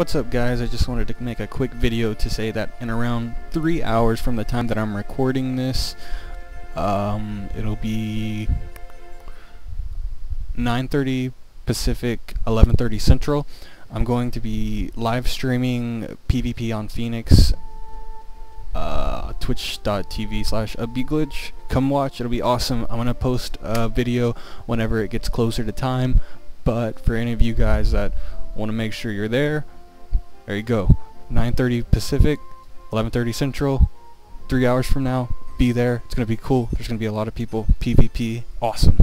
What's up guys, I just wanted to make a quick video to say that in around 3 hours from the time that I'm recording this, um, it'll be 9.30 Pacific, 11.30 Central. I'm going to be live streaming PvP on Phoenix, uh, twitch.tv slash upbeatglitch. Come watch, it'll be awesome. I'm going to post a video whenever it gets closer to time, but for any of you guys that want to make sure you're there, there you go. 9.30 Pacific, 11.30 Central, three hours from now, be there. It's going to be cool. There's going to be a lot of people. PvP, awesome.